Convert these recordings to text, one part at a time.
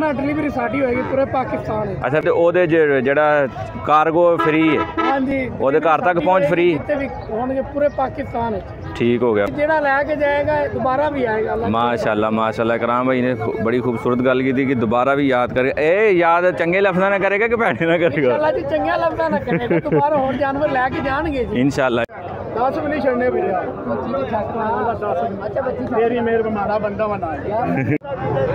ਨਾ ਡਿਲੀਵਰੀ ਸਾਡੀ ਹੋਏਗੀ ਪੂਰੇ ਪਾਕਿਸਤਾਨ ਵਿੱਚ ਅੱਛਾ ਤੇ ਉਹਦੇ ਜ- ਜਿਹੜਾ ਕਾਰਗੋ ਫ੍ਰੀ ਹੈ? ਹਾਂਜੀ। ਉਹਦੇ ਘਰ ਤੱਕ ਪਹੁੰਚ free? ਕਿਤੇ ਵੀ ਹੋਣਗੇ ਪੂਰੇ ਪਾਕਿਸਤਾਨ ਵਿੱਚ। ਠੀਕ ਹੋ ਗਿਆ। ਜਿਹੜਾ ਲੈ ਕੇ ਜਾਏਗਾ ਦੁਬਾਰਾ ਵੀ ਆਏਗਾ। ਅੱਲਾ ਮਾਸ਼ਾਅੱਲਾ ਮਾਸ਼ਾਅੱਲਾ ਕਰਾਮ ਭਾਈ ਨੇ ਖੂ- ਬੜੀ ਖੂਬਸੂਰਤ ਗੱਲ ਕੀਤੀ ਕਿ ਦੁਬਾਰਾ ਵੀ ਯਾਦ ਕਰੇ। ਇਹ ਯਾਦ ਚੰਗੇ ਲਫ਼ਜ਼ਾਂ ਨਾਲ ਕਰੇਗਾ ਕਿ ਭੈੜੇ ਨਾਲ ਕਰੇਗਾ? ਅੱਲਾ ਜੀ ਚੰਗਾ ਲੱਭਦਾ ਨਾ ਕਰੇਗਾ। ਦੁਬਾਰਾ ਹੋਰ ਜਾਨਵਰ ਲੈ 10 ਵੀ ਨਹੀਂ ਛੱਡਨੇ ਵੀਰੇ। ਅੱਛਾ ਬੱਚੀ ਤੇਰੀ ਮੇਰ ਮਾੜਾ ਬੰਦਾ ਬਣਾ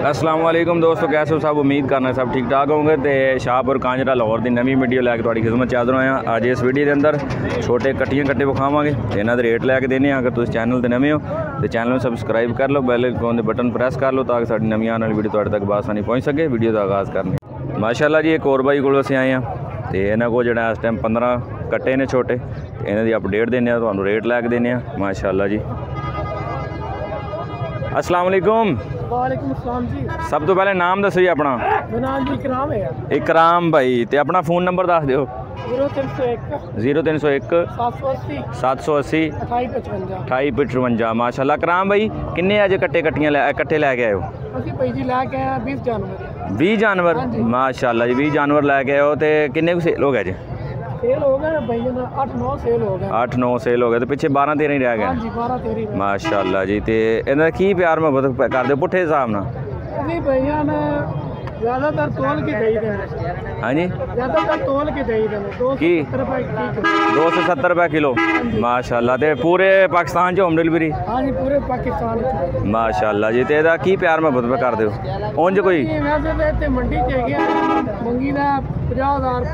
ਅਸਲਾਮ ਵਾਲੇਕੁਮ ਦੋਸਤੋ ਕੈਸੇ ਹੋ ਸਭ? ਉਮੀਦ ਕਰਨਾ ਸਭ ਠੀਕ ਠਾਕ ਹੋਵੋਗੇ ਤੇ ਸ਼ਾਹਪੁਰ ਕਾਂਜਰਾ ਲਾਹੌਰ ਦੀ ਨਵੀਂ ਵੀਡੀਓ ਲੈ ਕੇ ਤੁਹਾਡੀ ਖਿਦਮਤ 'ਚ ਹਾਜ਼ਰ ਹੋਇਆ ਅੱਜ ਇਸ ਵੀਡੀਓ ਦੇ ਅੰਦਰ ਛੋਟੇ ਕੱਟੀਆਂ ਕੱਟੇ ਵਿਖਾਵਾਂਗੇ ਤੇ ਇਹਨਾਂ ਦੇ ਰੇਟ ਲੈ ਕੇ ਦੇਣੇ ਆ ਅਗਰ ਤੁਸੀਂ ਚੈਨਲ ਤੇ ਨਵੇਂ ਹੋ ਤੇ ਚੈਨਲ ਨੂੰ ਸਬਸਕ੍ਰਾਈਬ ਕਰ ਲਓ ਬੈਲ ਆਈਕਨ ਦੇ ਬਟਨ ਪ੍ਰੈਸ ਕਰ ਲਓ ਤਾਂ ਕਿ ਸਾਡੀ ਨਵੀਂ ਆਉਣ ਵਾਲੀ ਵੀਡੀਓ ਤੁਹਾਡੇ ਤੱਕ ਬਾਸਾਨੀ ਪਹੁੰਚ ਸਕੇ ਵੀਡੀਓ ਦਾ ਆਗਾਜ਼ ਕਰਨੇ ਮਾਸ਼ਾਅੱਲਾ ਜੀ ਇੱਕ ਹੋਰ ਬਾਈ ਕੋਲ ਅਸੀਂ ਆਏ ਆ ਤੇ ਇਹਨਾਂ ਕੋਲ ਜਿਹੜਾ ਇਸ ਟਾਈਮ 15 ਕੱਟੇ ਨੇ ਛੋਟੇ। ਇਹਨਾਂ ਦੀ ਅਪਡੇਟ ਦਿੰਦੇ ਆ ਤੁਹਾਨੂੰ ਰੇਟ ਲੈ ਕੇ ਦਿੰਦੇ ਆ ਮਾਸ਼ਾਅੱਲਾ ਜੀ। ਅਸਲਾਮ ਵਾਲੇਕੁਮ ਅਸਲਾਮ ਜੀ। ਸਭ ਤੋਂ ਪਹਿਲੇ ਨਾਮ ਦੱਸੋ ਜੀ ਆਪਣਾ। ਮੇਰਾ ਨਾਮ ਜੀ ਕਰਾਮ ਹੈ। ਇਕਰਾਮ ਭਾਈ ਤੇ ਆਪਣਾ ਫੋਨ ਨੰਬਰ ਦੱਸ ਦਿਓ। 0301 0301 780 780 2855 2855 ਮਾਸ਼ਾਅੱਲਾ। ਕਰਾਮ ਭਾਈ ਕਿੰਨੇ ਅੱਜ ਕੱਟੇ ਕੱਟੀਆਂ ਲੈ ਇਕੱਠੇ ਲੈ ਕੇ ਆਏ ਹੋ? ਅਸੀਂ ਭਾਈ ਜੀ ਲੈ ਕੇ ਆਏ ਹਾਂ 20 ਜਨਵਰੀ। 20 ਜਾਨਵਰ। ਮਾਸ਼ਾਅੱਲਾ ਜੀ 20 ਜਾਨਵਰ ਲੈ ਕੇ ਆਏ ਹੋ ਤੇ ਕਿੰਨੇ ਕੁ ਸੇਲ ਹੋ ਗਏ ਜੀ ਸੇਲ ਹੋ ਗਏ ਭਾਈ ਜੀ 8 9 ਸੇਲ ਹੋ ਗਏ। 8 9 ਸੇਲ ਹੋ ਗਏ ਤੇ ਪਿੱਛੇ 12 13 ਹੀ ਰਹਿ ਗਏ। ਹਾਂਜੀ 12 13 ਮਾਸ਼ਾਅੱਲਾ ਜੀ ਤੇ ਇਹਨਾਂ ਦਾ ਕੀ ਪਿਆਰ ਮੁਹੱਬਤ ਕਰਦੇ ਹੋ ਪੁੱਠੇ ਹਿਸਾਬ ਨਾਲ? ਨਹੀਂ ਭਈਆ ਨੇ ਜ਼ਿਆਦਾਤਰ ਤੋਲ ਕੇ ਦੇਈ ਦੇਣੇ ਹਾਂਜੀ? ਜ਼ਿਆਦਾਤਰ ਤੋਲ ਕੇ ਦੇਈ ਦੇਣੇ 270 ਕੀ? ਰੁਪਏ ਕੀ 270 ਰੁਪਏ ਕਿਲੋ। ਮਾਸ਼ਾਅੱਲਾ ਤੇ ਪੂਰੇ ਪਾਕਿਸਤਾਨ 'ਚ ਹੋਮ ਡਿਲੀਵਰੀ ਹਾਂਜੀ ਪੂਰੇ ਪਾਕਿਸਤਾਨ ਵਿੱਚ ਮਾਸ਼ਾਅੱਲਾ ਜੀ ਤੇ ਇਹਦਾ ਕੀ ਪਿਆਰ ਮੁਹੱਬਤ ਕਰਦੇ ਹੋ? ਉਂਝ ਕੋਈ? ਵੈਸੇ ਤਾਂ ਇੱਥੇ ਮੰਡੀ ਚ ਹੈਗੇ ਮੰਗੀ ਦਾ 50000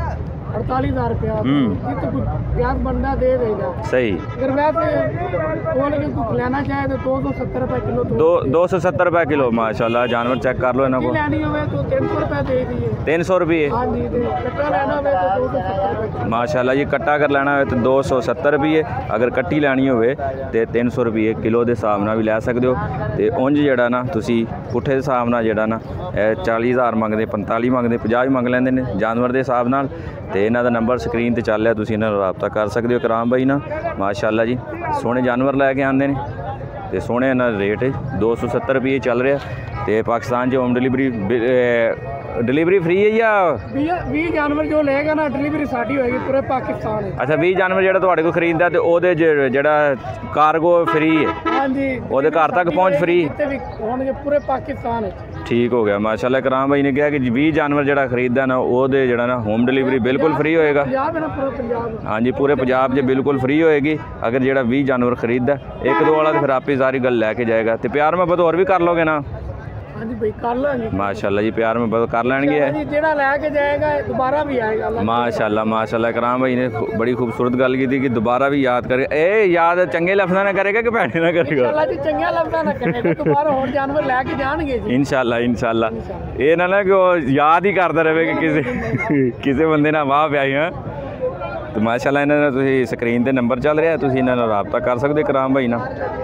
48000 ਰੁਪਇਆ। ਹੂੰ। ਜਿੱਥੇ ਕੋਈ ਵਿਆਜ ਬੰਦਾ ਦੇ ਦੇਗਾ। ਸਹੀ। ਕੇ ਕੁਝ ਲੈਣਾ ਚਾਹੇ ਤਾਂ 270 ਰੁਪਏ ਕਿਲੋ ਦੋ 270 ਰੁਪਏ ਕਿਲੋ ਮਾਸ਼ਾਅੱਲਾ ਜਾਨਵਰ ਚੈੱਕ ਕਰ ਲਓ ਇਹਨਾਂ ਕੀ ਕੋਲ। ਲੈਣੀ ਹੋਵੇ ਤਾਂ 300 ਰੁਪਏ ਦੇ ਦਈਏ। 300 ਰੁਪਏ। ਹਾਂਜੀ ਤੇ ਕੱਟਾ ਲੈਣਾ ਹੋਵੇ ਤਾਂ 270 ਰੁਪਏ ਕਿਲੋ। ਮਾਸ਼ਾਅੱਲਾ ਜੀ ਕੱਟਾ ਅਗਰ ਲੈਣਾ ਹੋਵੇ ਤਾਂ 270 ਰੁਪਏ। ਅਗਰ ਕੱਟੀ ਲੈਣੀ ਹੋਵੇ ਤੇ 300 ਰੁਪਏ ਕਿਲੋ ਦੇ ਹਿਸਾਬ ਨਾਲ ਵੀ ਲੈ ਸਕਦੇ ਹੋ। ਤੇ ਉਂਝ ਜਿਹੜਾ ਨਾ ਤੁਸੀਂ ਪੁੱਠੇ ਦੇ ਹਿਸਾਬ ਨਾਲ ਜਿਹੜਾ ਨਾ, ਇਹ 40000 ਮੰਗਦੇ 45 ਮੰਗਦੇ 50 ਵੀ ਮੰਗ ਲੈਂਦੇ ਨੇ, ਜਾਨਵਰ ਦੇ ਹਿਸਾਬ ਨਾਲ। ਤੇ ਇਹਨਾਂ ਦਾ ਨੰਬਰ ਸਕਰੀਨ ਤੇ ਚੱਲ ਰਿਹਾ, ਤੁਸੀਂ ਇਹਨਾਂ ਨਾਲ ਰਾਬਤਾ ਕਰ ਸਕਦੇ ਹੋ ਕਰਾਮ ਬਾਈ ਨਾਲ ਮਾਸ਼ਾਅੱਲਾ ਜੀ। ਸੋਹਣੇ ਜਾਨਵਰ ਲੈ ਕੇ ਆਉਂਦੇ ਨੇ, ਤੇ ਸੋਹਣੇ ਇਹਨਾਂ ਦਾ ਰੇਟ ਹੈ 270 ਰੁਪਏ ਚੱਲ ਰਿਹਾ। ਤੇ ਪਾਕਿਸਤਾਨ 'ਚ ਹੋਮ ਡਿਲੀਵਰੀ ਡਿਲੀਵਰੀ ਫ੍ਰੀ ਹੈ ਜਾਂ ਵੀਹ 20 ਜਾਨਵਰ ਜੋ ਲਏਗਾ ਨਾ ਡਿਲੀਵਰੀ ਸਾਡੀ ਹੋਏਗੀ ਪੂਰੇ ਪਾਕਿਸਤਾਨ ਵਿੱਚ। ਅੱਛਾ 20 ਜਾਨਵਰ ਜਿਹੜਾ ਤੁਹਾਡੇ ਕੋਲ ਖਰੀਦਦਾ ਤੇ ਉਹਦੇ ਜ- ਜਿਹੜਾ ਕਾਰਗੋ ਫ੍ਰੀ ਹੈ? ਹਾਂਜੀ। ਉਹਦੇ ਘਰ ਤੱਕ ਪਹੁੰਚ free? ਵੀ ਹੋਣਗੇ ਪੂਰੇ ਪਾਕਿਸਤਾਨ ਵਿੱਚ। ਠੀਕ ਹੋ ਗਿਆ। ਮਾਸ਼ਾਅੱਲਾ ਕਰਾਮ ਭਾਈ ਨੇ ਕਿਹਾ ਕਿ 20 ਜਾਨਵਰ ਜਿਹੜਾ ਖਰੀਦਦਾ ਨਾ ਉਹਦੇ ਜਿਹੜਾ ਨਾ ਹੋਮ ਡਿਲੀਵਰੀ ਬਿਲਕੁਲ ਫ੍ਰੀ ਹੋਏਗਾ। ਪੰਜਾਬ ਹੈ ਨਾ ਪੂਰਾ ਪੰਜਾਬ ਹਾਂਜੀ ਪੂਰੇ ਪੰਜਾਬ 'ਚ ਬਿਲਕੁਲ ਫ੍ਰੀ ਹੋਏਗੀ। ਅਗਰ ਜਿਹੜਾ 20 ਜਾਨਵਰ ਖਰੀਦਦਾ ਇੱਕ ਦੋ ਵਾਲਾ ਤੇ ਫਿਰ ਆਪੇ ਸਾਰੀ ਗੱਲ ਲੈ ਕੇ ਜਾਏਗਾ। ਤੇ ਪਿਆਰ ਮੁਹੱਬਤ ਹੋਰ ਵੀ ਕਰ ਲੋਗੇ ਨਾ? ਹਾਂਜੀ ਭਾਈ ਕਰ ਲਾਂਗੇ। ਮਾਸ਼ਾਅੱਲਾ ਜੀ ਪਿਆਰ ਮੁਹੱਬਤ ਕਰ ਲੈਣਗੇ। ਜਿਹੜਾ ਲੈ ਕੇ ਜਾਏਗਾ ਦੁਬਾਰਾ ਵੀ ਆਏਗਾ। ਅੱਲਾ ਮਾਸ਼ਾਅੱਲਾ ਮਾਸ਼ਾਅੱਲਾ ਕਰਾਮ ਭਾਈ ਨੇ ਬੜੀ ਖੂਬਸੂਰਤ ਗੱਲ ਕੀਤੀ ਕਿ ਦੁਬਾਰਾ ਵੀ ਯਾਦ ਕਰੇ। ਇਹ ਯਾਦ ਚੰਗੇ ਲਫ਼ਜ਼ਾਂ ਨਾਲ ਕਰੇਗਾ ਕਿ ਭੈੜੇ ਨਾਲ ਕਰੇਗਾ? ਅੱਲਾ ਜੀ ਚੰਗਾ ਲੱਭਦਾ ਨਾ ਕਰੇਗਾ। ਦੁਬਾਰਾ ਹੋਰ ਜਾਨਵਰ ਲੈ ਕੇ ਜਾਣਗੇ ਜੀ। ਇਨਸ਼ਾਅੱਲਾ ਇਨਸ਼ਾਅੱਲਾ। ਇਹ ਨਾ ਨਾ ਕਿ ਉਹ ਯਾਦ ਹੀ ਕਰਦਾ ਰਹੇ ਕਿ ਕਿਸੇ ਕਿਸੇ ਬੰਦੇ ਨਾਲ ਵਾਹ ਪਿਆਈ ਹਾਂ। ਤੇ ਮਾਸ਼ਾਅੱਲਾ ਇਹਨਾਂ ਦਾ ਤੁਸੀਂ ਸਕਰੀਨ ਤੇ ਨੰਬਰ ਚੱਲ ਰਿਹਾ ਤੁਸੀਂ ਇਹਨਾਂ ਨਾਲ ਰਾਬਤਾ ਕਰ ਸਕਦੇ ਕਰਾਮ ਭਾਈ ਨਾਲ।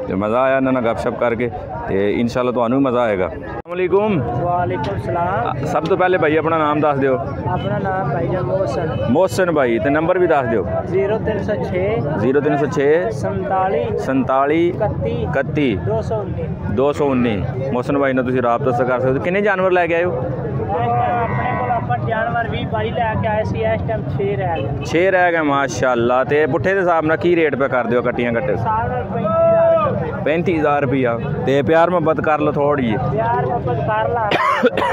ਤੇ ਮਜ਼ਾ ਆਇਆ ਇਹਨਾਂ ਨਾਲ ਗੱਪਸ਼ਪ ਕਰਕੇ ਤੇ ਇਨਸ਼ਾਅੱਲਾ ਤੁਹਾਨੂੰ ਵੀ ਮਜ਼ਾ ਆਏਗਾ। ਅਸਲਾਮੁਅਲੈਕੁਮ ਵਾਲੇਕੁਮ ਸਲਾਮ। ਸਭ ਤੋਂ ਪਹਿਲੇ ਭਾਈ ਆਪਣਾ ਨਾਮ ਦੱਸ ਦਿਓ। ਆਪਣਾ ਨਾਮ ਭਾਈਜਾਨ ਮੋਹਸਨ। ਮੋਹਸਨ ਭਾਈ ਤੇ ਨੰਬਰ ਵੀ ਦੱਸ ਦਿਓ। 0306 0306 47 47 31 31 219 219 ਮੋਹਸਨ ਭਾਈ ਨਾਲ ਤੁਸੀਂ ਰਾਬਤਾ ਕਰ ਸਕਦੇ ਕਿੰਨੇ ਜਾਨਵਰ ਲੈ ਕੇ ਆਏ ਹੋ? ਜਾਨਵਰ 20 22 ਲੈ ਕੇ ਆਏ ਸੀ ਇਸ ਟਾਈਮ 6 ਰਹਿ ਗਏ। 6 ਰਹਿ ਗਏ ਮਾਸ਼ਾਅੱਲਾ। ਤੇ ਪੁੱਠੇ ਦੇ ਹਿਸਾਬ ਨਾਲ ਕੀ ਰੇਟ ਪੇ ਕਰ ਦਿਓ ਕੱਟੀਆਂ ਕੱਟੇ 35000 35000 ਰੁਪਿਆ ਤੇ ਪਿਆਰ ਮੁਹੱਬਤ ਕਰ ਲਓ ਥੋੜੀ ਯਾਰ ਵਾਪਸ ਕਰ ਲਾ।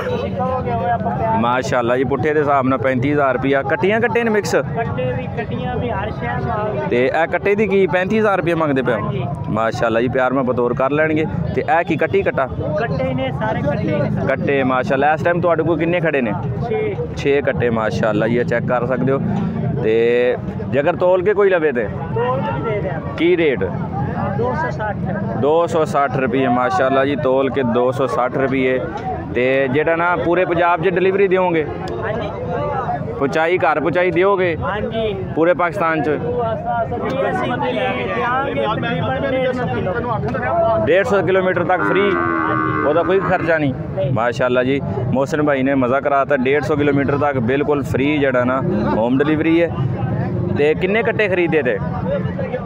ਤੁਸੀਂ ਕਹੋਗੇ ਆਪਾਂ ਪਿਆਰ ਮਾਸ਼ਾਅੱਲਾ ਜੀ ਪੁੱਠੇ ਦੇ ਹਿਸਾਬ ਨਾਲ 35000 ਰੁਪਿਆ ਕੱਟੀਆਂ ਕੱਟੇ ਨੇ ਮਿਕਸ ਕੱਟੇ ਵੀ ਕੱਟੀਆਂ ਵੀ ਹਰ ਸ਼ਹਿਰ ਨਾਲ। ਤੇ ਇਹ ਕੱਟੇ ਦੀ ਕੀ? 35000 ਰੁਪਏ ਮੰਗਦੇ ਹੋ? ਮਾਸ਼ਾਅੱਲਾ ਜੀ ਪਿਆਰ ਮੁਹੱਬਤ ਹੋਰ ਕਰ ਲੈਣਗੇ। ਤੇ ਇਹ ਕੀ ਕੱਟੀ ਕੱਟਾ? ਕੱਟੇ ਨੇ ਸਾਰੇ ਕੱਟੇ ਨੇ। ਕੱਟੇ ਮਾਸ਼ਾਅੱਲਾ। ਇਸ ਟਾਈਮ ਤੁਹਾਡੇ ਕੋਲ ਕਿੰਨੇ ਖੜੇ ਨੇ? 6 6 ਕੱਟੇ ਮਾਸ਼ਾਅੱਲਾ ਜੀ ਇਹ ਚੈੱਕ ਕਰ ਸਕਦੇ ਹੋ। ਤੇ ਜੇਕਰ ਤੋਲ ਕੇ ਕੋਈ ਲਵੇ ਤੇ? ਦੋ ਵੀ ਦੇ ਦਿਆਂ ਕੀ ਰੇਟ 260 260 ਰੁਪਏ ਮਾਸ਼ਾਅੱਲਾ ਜੀ ਤੋਲ ਕੇ 260 ਰੁਪਏ ਤੇ ਜਿਹੜਾ ਨਾ ਪੂਰੇ ਪੰਜਾਬ 'ਚ ਡਿਲੀਵਰੀ ਦਿਓਗੇ ਹਾਂਜੀ ਪਹੁੰਚਾਈ ਘਰ ਪਹੁੰਚਾਈ ਦਿਓਗੇ ਹਾਂਜੀ ਪੂਰੇ ਪਾਕਿਸਤਾਨ 'ਚ ਅਸੀਂ ਦਿਆਂਗੇ ਤਕਰੀਬਨ 150 ਕਿਲੋ 150 ਕਿਲੋਮੀਟਰ ਤੱਕ ਫ੍ਰੀ ਉਹਦਾ ਕੋਈ ਖਰਚਾ ਨਹੀਂ ਮਾਸ਼ਾਅੱਲਾ ਜੀ ਮੋਹਸਨ ਭਾਈ ਨੇ ਮਜ਼ਾ ਕਰਾਤਾ 150 ਕਿਲੋਮੀਟਰ ਤੱਕ ਬਿਲਕੁਲ ਫ੍ਰੀ ਜਿਹੜਾ ਨਾ ਹੋਮ ਡਿਲੀਵਰੀ ਹੈ ਤੇ ਕਿੰਨੇ ਕੱਟੇ ਖਰੀਦੇ ਤੇ?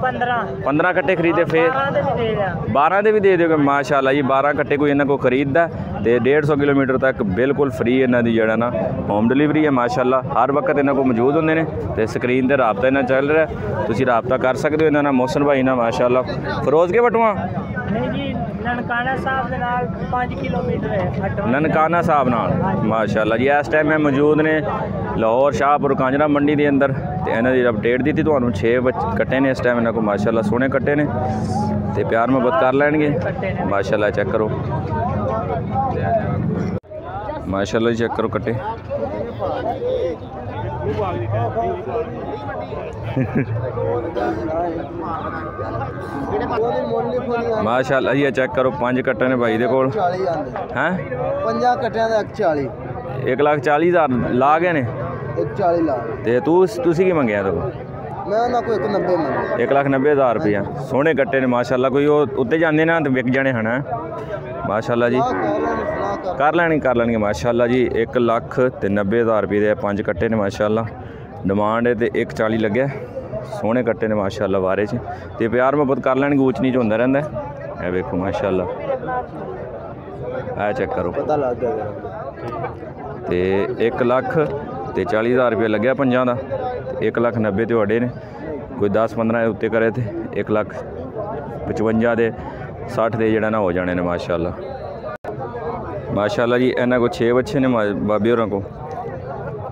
15 15 ਕੱਟੇ ਖਰੀਦੇ ਫੇਰ? ਦੇ ਵੀ ਦੇ ਰਿਹਾ 12 ਦੇ ਵੀ ਦੇ ਦਿਓਗੇ ਮਾਸ਼ਾਅੱਲਾ ਜੀ 12 ਕੱਟੇ ਕੋਈ ਇਹਨਾਂ ਕੋ ਖਰੀਦਦਾ ਤੇ 150 ਕਿਲੋਮੀਟਰ ਤੱਕ ਬਿਲਕੁਲ ਫ੍ਰੀ ਇਹਨਾਂ ਦੀ ਜਿਹੜਾ ਨਾ ਹੋਮ ਡਿਲੀਵਰੀ ਹੈ ਮਾਸ਼ਾਅੱਲਾ। ਹਰ ਵਕਤ ਇਹਨਾਂ ਕੋ ਮੌਜੂਦ ਹੁੰਦੇ ਨੇ ਤੇ ਸਕਰੀਨ ਤੇ ਰਾਬਤਾ ਇਹਨਾਂ ਚੱਲ ਰਿਹਾ। ਤੁਸੀਂ ਰਾਬਤਾ ਕਰ ਸਕਦੇ ਹੋ ਇਹਨਾਂ ਨਾਲ ਮੋਹਸਨ ਭਾਈ ਨਾਲ ਮਾਸ਼ਾਅੱਲਾ। ਫਰੋਜ਼ ਕੇ ਬਟੂਆ ਨਹੀਂ ਜੀ ਨਨਕਾਣਾ ਸਾਹਿਬ ਦੇ ਨਾਲ 5 ਕਿਲੋਮੀਟਰ ਹੈ ਨਨਕਾਣਾ ਸਾਹਿਬ ਨਾਲ ਮਾਸ਼ਾਅੱਲਾ ਜੀ ਇਸ ਟਾਈਮ ਇਹ ਮੌਜੂਦ ਨੇ ਲਾਹੌਰ ਸ਼ਾਹਪੁਰ ਕਾਂਜਰਾ ਮੰਡੀ ਦੇ ਅੰਦਰ ਤੇ ਇਹਨਾਂ ਦੀ ਅਪਡੇਟ ਦਿੱਤੀ ਤੁਹਾਨੂੰ 6 ਬੱਚ ਕੱਟੇ ਨੇ ਇਸ ਟਾਈਮ ਇਹਨਾਂ ਕੋ ਮਾਸ਼ਾਅੱਲਾ ਸੋਹਣੇ ਕੱਟੇ ਨੇ ਤੇ ਪਿਆਰ ਮੁਹੱਬਤ ਕਰ ਲੈਣਗੇ। ਮਾਸ਼ਾਅੱਲਾ ਚੈੱਕ ਕਰੋ। ਮਾਸ਼ਾਅੱਲਾ ਜੀ ਚੈੱਕ ਕਰੋ ਕੱਟੇ। ਮਾਸ਼ਾਅੱਲਾ ਇਹ ਚੈੱਕ ਕਰੋ ਪੰਜ ਕੱਟੇ ਨੇ ਭਾਈ ਦੇ ਕੋਲ। 40 ਆਂਦੇ ਹੈ? ਪੰਜਾਂ ਕੱਟਿਆਂ ਦਾ 40 1 ਲੱਖ 40 ਹਜ਼ਾਰ ਲਾ ਗਏ ਨੇ? ਇੱਕ 40 ਲਾ। ਤੇ ਤੂੰ ਤੁਸੀਂ ਕੀ ਮੰਗਿਆ ਤੋ ਮੈਂ ਉਹਨਾਂ ਕੋਲ 190 ਮੰਗਿਆ। 1 ਲੱਖ 90 ਹਜ਼ਾਰ ਰੁਪਇਆ ਸੋਹਣੇ ਕੱਟੇ ਨੇ ਮਾਸ਼ਾਅੱਲਾ ਕੋਈ ਉਹ ਉੱਤੇ ਜਾਂਦੇ ਨਾ ਤੇ ਵਿਕ ਜਾਣੇ ਹਨਾ। ਮਾਸ਼ਾਅੱਲਾ ਜੀ। ਆ ਕਰ ਲੈਣੀ ਕਰ। ਲੈਣਗੇ ਮਾਸ਼ਾਅੱਲਾ ਜੀ। 1 ਲੱਖ ਤੇ 90 ਹਜ਼ਾਰ ਰੁਪਏ ਦੇ ਪੰਜ ਕੱਟੇ ਨੇ ਮਾਸ਼ਾਅੱਲਾ। ਡਿਮਾਂਡ ਹੈ ਤੇ 140 ਲੱਗਿਆ। ਸੋਹਣੇ ਕੱਟੇ ਨੇ ਮਾਸ਼ਾਅੱਲਾ ਵਾਰੇ 'ਚ। ਤੇ ਪਿਆਰ ਮੁਹੱਬਤ ਕਰ ਲੈਣਗੇ ਊਚ ਨੀਚ ਹੁੰਦਾ ਰਹਿੰਦਾ। ਇਹ ਵੇਖੋ ਮਾਸ਼ਾਅੱਲਾ। ਇਹ ਚੈੱਕ ਕਰੋ। ਪਤਾ ਲੱਗ ਗਿਆ ਜਰਾ। ਤੇ 1 ਲੱਖ ਤੇ 40 ਹਜ਼ਾਰ ਰੁਪਏ ਲੱਗਿਆ ਪੰਜਾਂ ਦਾ। 1 ਲੱਖ 90 ਤੁਹਾਡੇ ਨੇ। ਕੋਈ 10 15 ਦੇ ਉੱਤੇ ਕਰੇ ਤੇ 1 ਲੱਖ 55 ਦੇ 60 ਦੇ ਜਿਹੜਾ ਨਾ ਹੋ ਜਾਣੇ ਨੇ ਮਾਸ਼ਾਅੱਲਾ। ਮਾਸ਼ਾਅੱਲਾ ਜੀ ਇਹਨਾਂ ਕੋ 6 ਬੱਚੇ ਨੇ ਬਾਬੇ ਹੋਰਾਂ ਕੋ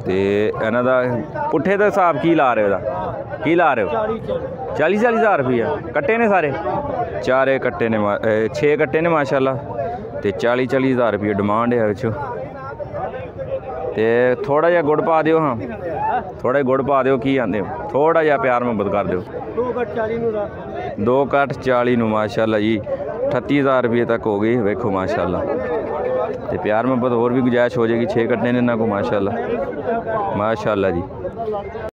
ਤੇ ਇਹਨਾਂ ਦਾ ਪੁੱਠੇ ਦਾ ਹਿਸਾਬ ਕੀ ਲਾ ਰਹੇ ਉਹਦਾ ਕੀ ਲਾ ਰਹੇ ਹੋ? 40 40 ਹਜ਼ਾਰ ਰੁਪਇਆ ਕੱਟੇ ਨੇ ਸਾਰੇ? ਚਾਰੇ ਕੱਟੇ ਨੇ 6 ਕੱਟੇ ਨੇ ਮਾਸ਼ਾਅੱਲਾ। ਤੇ 40 40 ਹਜ਼ਾਰ ਰੁਪਏ ਡਿਮਾਂਡ ਹੈ ਵਿੱਚ। ਤੇ ਥੋੜਾ ਜਿਹਾ ਗੁੜ ਪਾ ਦਿਓ ਹਾਂ। ਥੋੜਾ ਜਿਹਾ ਗੁੜ ਪਾ ਦਿਓ ਕੀ ਆਂਦੇ ਹੋ? ਥੋੜਾ ਜਿਹਾ ਪਿਆਰ ਮੁਹੱਬਤ ਕਰ ਦਿਓ। 2 ਕੱਟ 40 ਨੂੰ ਦਾ 2 ਕੱਟ 40 ਨੂੰ ਮਾਸ਼ਾਅੱਲਾ ਜੀ। 38000 ਰੁਪਏ ਤੱਕ ਹੋ ਗਈ, ਵੇਖੋ ਮਾਸ਼ਾਅੱਲਾ। ਤੇ ਪਿਆਰ ਮੁਹੱਬਤ ਹੋਰ ਵੀ ਗੁਜਾਇਸ਼ ਹੋ ਜਾਏਗੀ 6 ਕੱਟੇ ਨੇ ਇਹਨਾਂ ਕੋ ਮਾਸ਼ਾਅੱਲਾ। ਮਾਸ਼ਾਅੱਲਾ ਜੀ।